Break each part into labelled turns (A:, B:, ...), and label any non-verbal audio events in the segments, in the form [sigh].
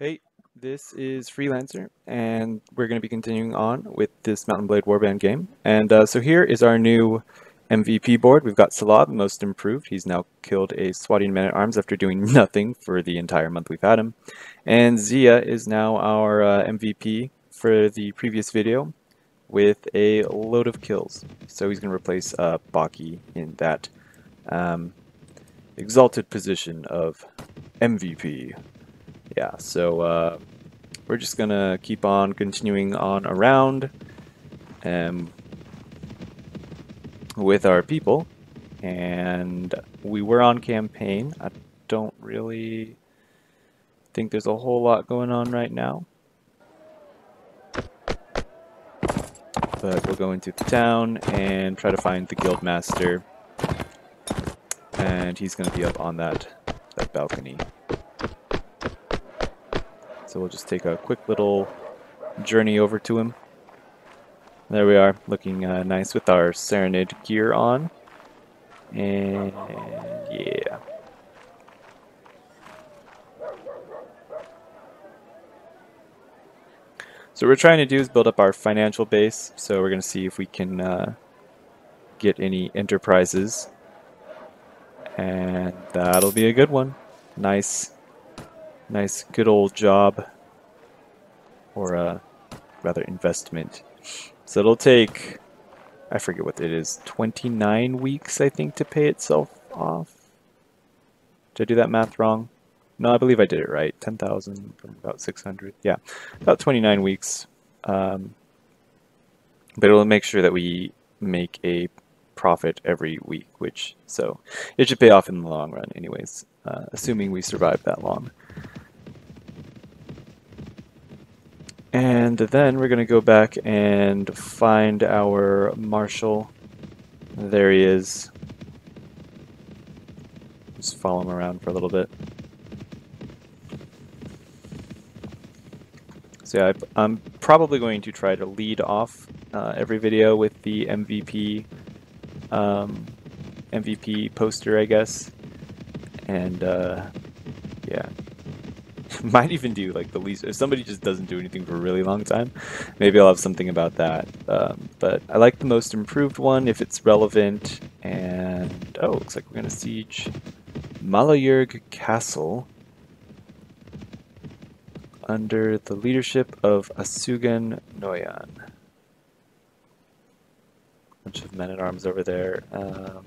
A: Hey, this is Freelancer, and we're going to be continuing on with this Mount and Blade Warband game. And uh, so here is our new MVP board. We've got Salab, most improved. He's now killed a Swadian man-at-arms after doing [laughs] nothing for the entire month we've had him. And Zia is now our uh, MVP for the previous video with a load of kills. So he's going to replace uh, Baki in that um, exalted position of MVP yeah, so uh, we're just gonna keep on continuing on around um, with our people. And we were on campaign. I don't really think there's a whole lot going on right now. But we'll go into the town and try to find the guild master. And he's going to be up on that, that balcony. So we'll just take a quick little journey over to him. There we are, looking uh, nice with our Sarranid gear on. And yeah. So what we're trying to do is build up our financial base. So we're going to see if we can uh, get any enterprises. And that'll be a good one. Nice nice good old job or rather investment. So it'll take, I forget what it is, 29 weeks I think to pay itself off. Did I do that math wrong? No, I believe I did it right. 10,000 from about 600. Yeah, about 29 weeks. Um, but it'll make sure that we make a profit every week, which, so it should pay off in the long run anyways, uh, assuming we survive that long. And then we're going to go back and find our marshal. There he is. Just follow him around for a little bit. So yeah, I'm probably going to try to lead off uh, every video with the MVP um, MVP poster, I guess. And uh, [laughs] might even do like the least if somebody just doesn't do anything for a really long time maybe i'll have something about that um, but i like the most improved one if it's relevant and oh looks like we're gonna siege malayurg castle under the leadership of asugan noyan. Bunch of men-at-arms over there um,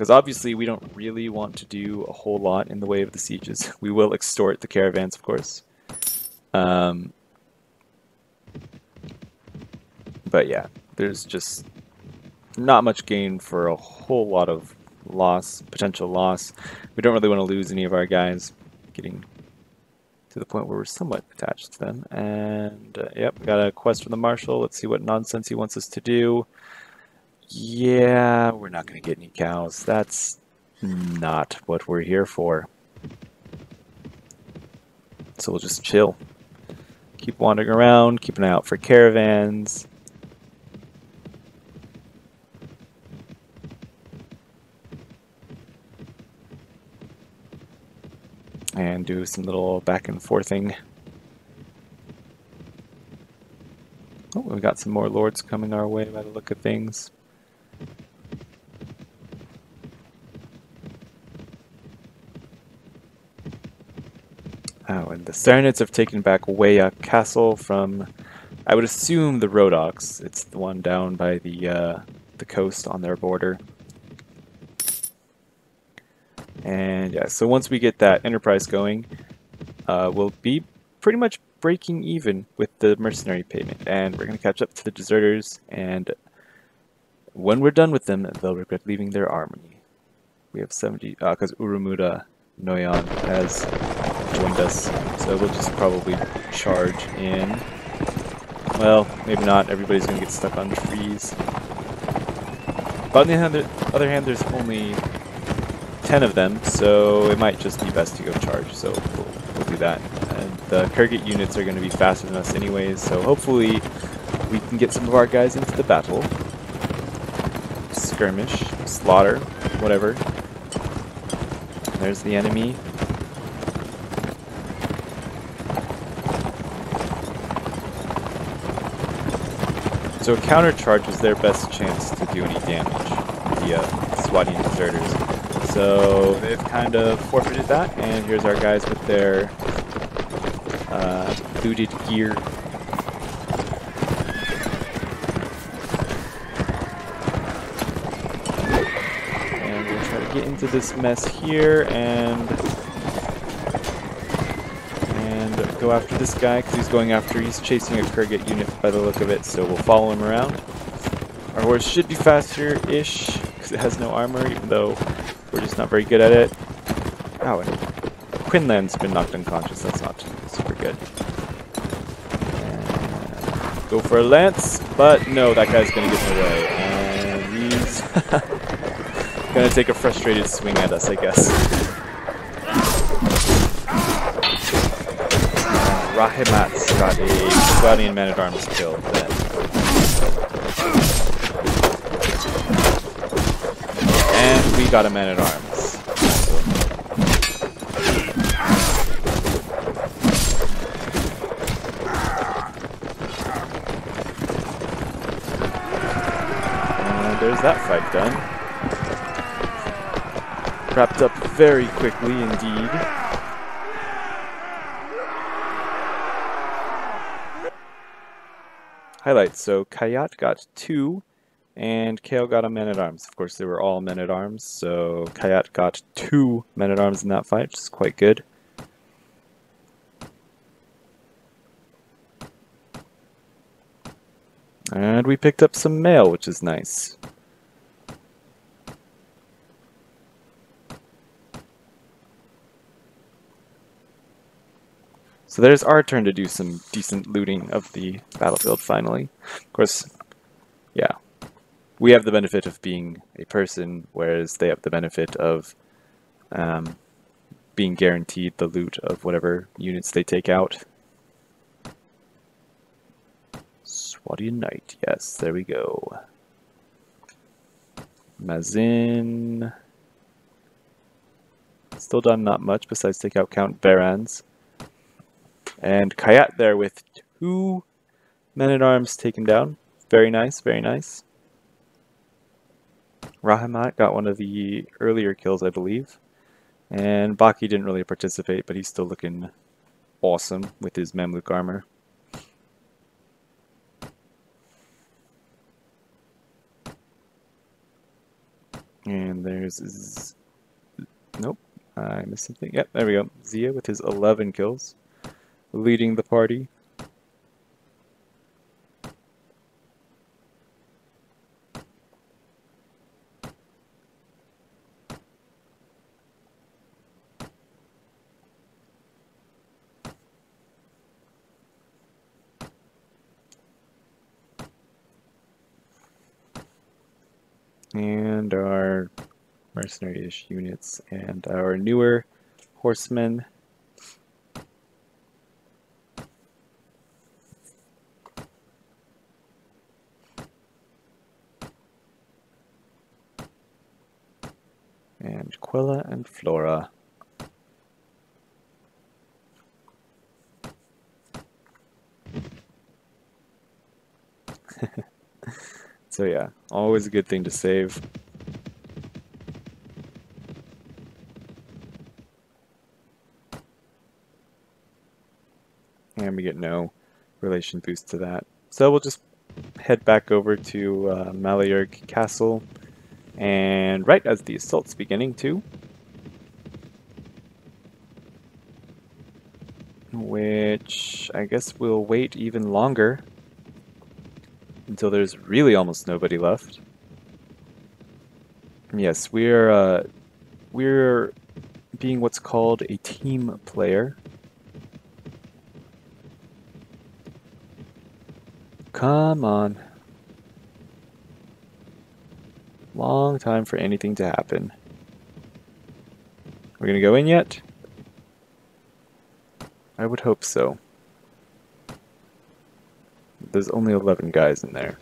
A: because obviously we don't really want to do a whole lot in the way of the sieges. [laughs] We will extort the caravans, of course. Um, but yeah, there's just not much gain for a whole lot of loss, potential loss. We don't really want to lose any of our guys, getting to the point where we're somewhat attached to them. And uh, yep, got a quest from the marshal. Let's see what nonsense he wants us to do. Yeah, we're not going to get any cows. That's not what we're here for. So we'll just chill. Keep wandering around, keep an eye out for caravans. And do some little back and forthing. Oh, we got some more lords coming our way by the look of things. Oh, and the Sarranids have taken back Weyyah Castle from, I would assume, the Rhodoks. It's the one down by the uh, the coast on their border. And yeah, so once we get that enterprise going, uh, we'll be pretty much breaking even with the mercenary payment. And we're going to catch up to the deserters, and when we're done with them, they'll regret leaving their army. We have 70, because uh, Urumuda Noyan has joined us. So we'll just probably charge in. Well, maybe not. Everybody's going to get stuck on trees. But on the other hand, there's only 10 of them, so it might just be best to go charge. So we'll, we'll do that. And the Khergit units are going to be faster than us anyways, so hopefully we can get some of our guys into the battle. Skirmish, slaughter, whatever. There's the enemy. So a counter charge is their best chance to do any damage via Swadian deserters. So they've kind of forfeited that, and here's our guys with their uh, looted gear. And we'll try to get into this mess here and go after this guy because he's going after, he's chasing a Khergit unit by the look of it, so we'll follow him around. Our horse should be faster-ish because it has no armor, even though we're just not very good at it. And Quinlan's been knocked unconscious, that's not super good. And go for a lance, but no, that guy's gonna get in the way, and he's [laughs] gonna take a frustrated swing at us, I guess. Rahimat's got a Guardian Man-at-Arms kill then. And we got a Man-at-Arms. And there's that fight done. Wrapped up very quickly indeed. Highlights. So Kayat got two, and Kale got a man-at-arms. Of course, they were all men-at-arms, so Kayat got two men-at-arms in that fight, which is quite good. And we picked up some mail, which is nice. So there's our turn to do some decent looting of the battlefield finally. Of course, yeah, we have the benefit of being a person, whereas they have the benefit of um, being guaranteed the loot of whatever units they take out. Swadian Knight, yes, there we go. Mazin. Still done not much besides take out Count Varans. And Kayat there with two men-at-arms taken down. Very nice, very nice. Rahimat got one of the earlier kills, I believe. And Baki didn't really participate, but he's still looking awesome with his Mamluk armor. And there's... Nope, I missed something. Yep, there we go. Zia with his 11 kills leading the party. and our mercenary-ish units and our newer horsemen Aquila and Flora. [laughs] so yeah, always a good thing to save. And we get no relation boost to that. So we'll just head back over to uh, Castle and right as the assault's beginning to, Which I guess we'll wait even longer until there's really almost nobody left. Yes, we're uh, we're being what's called a team player. Come on. Long time for anything to happen. We're gonna go in yet? I would hope so. There's only 11 guys in there.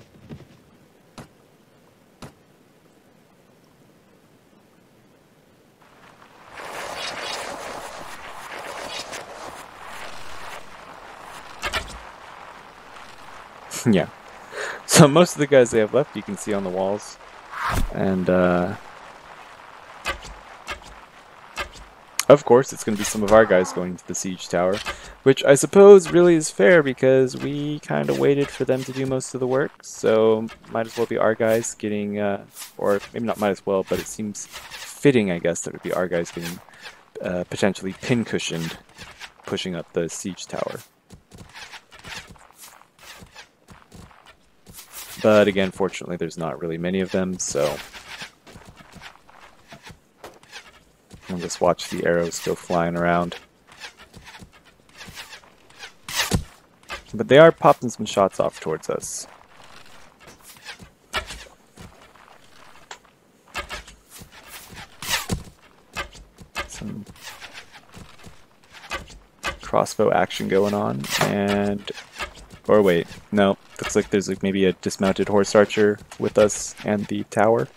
A: [laughs] yeah. So most of the guys they have left you can see on the walls. And uh, of course it's going to be some of our guys going to the siege tower, which I suppose really is fair because we kind of waited for them to do most of the work, so might as well be our guys getting, uh, or maybe not might as well, but it seems fitting I guess that it would be our guys getting uh, potentially pin-cushioned pushing up the siege tower. But again, fortunately, there's not really many of them, so I'll just watch the arrows go flying around. But they are popping some shots off towards us. Some crossbow action going on, and... Or wait, no, looks like there's like maybe a dismounted horse archer with us and the tower.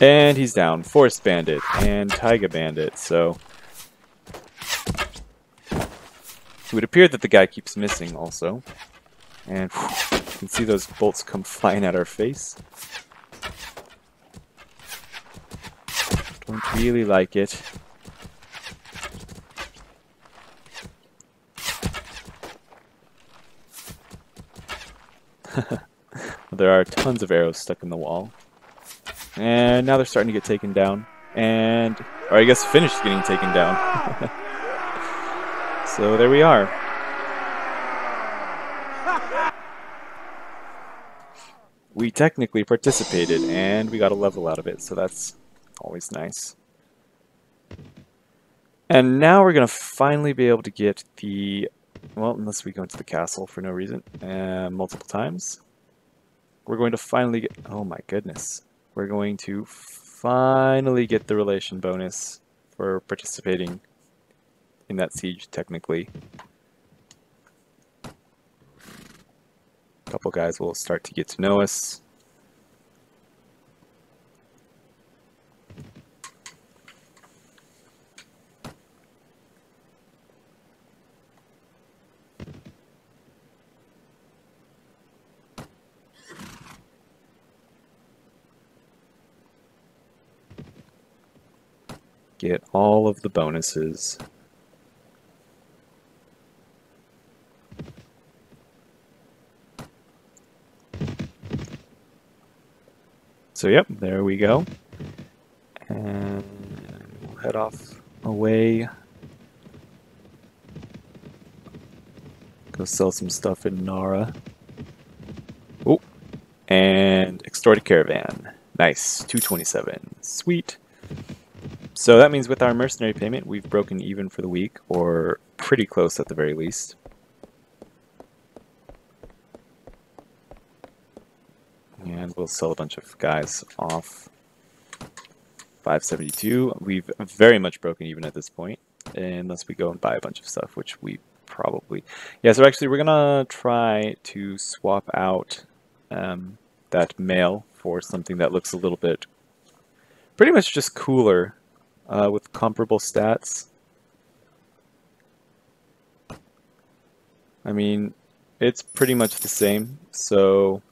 A: And he's down. Forest Bandit and Taiga Bandit, so... It would appear that the guy keeps missing also. And whew, you can see those bolts come [laughs] flying at our face. Don't really like it. [laughs] there are tons of arrows stuck in the wall. And now they're starting to get taken down. And, or I guess finished getting taken down. [laughs] so there we are. We technically participated and we got a level out of it, so that's always nice. And now we're going to finally be able to get the, well, unless we go into the castle for no reason, uh, multiple times. We're going to finally get, oh my goodness we're going to finally get the relation bonus for participating in that siege technically. A couple guys will start to get to know us. Get all of the bonuses. So yep, there we go. And we'll head off away. Go sell some stuff in Narra. Oh, and extort a caravan. Nice, 227. Sweet. So that means with our mercenary payment, we've broken even for the week, or pretty close at the very least. And we'll sell a bunch of guys off. 572. We've very much broken even at this point, unless we go and buy a bunch of stuff, which we probably... Yeah, so actually we're going to try to swap out um, that mail for something that looks a little bit pretty much just cooler uh, with comparable stats. I mean, it's pretty much the same, so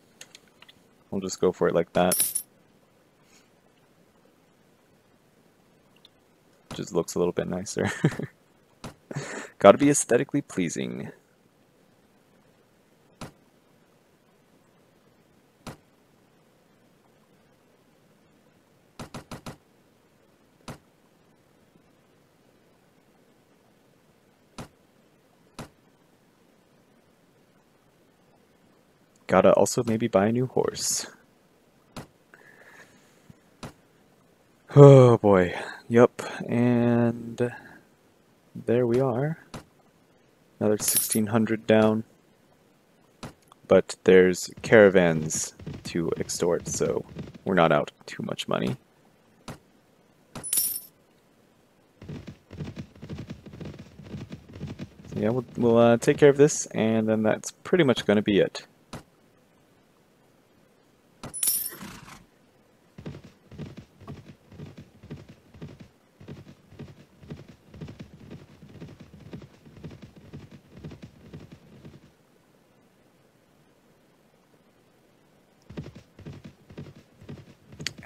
A: we'll just go for it like that. Just looks a little bit nicer. [laughs] Gotta be aesthetically pleasing. Gotta also maybe buy a new horse. Oh boy. Yep. And there we are. Another 1600 down. But there's caravans to extort, so we're not out too much money. Yeah, we'll, we'll uh, take care of this, and then that's pretty much going to be it.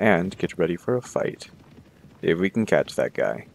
A: And get ready for a fight. If we can catch that guy.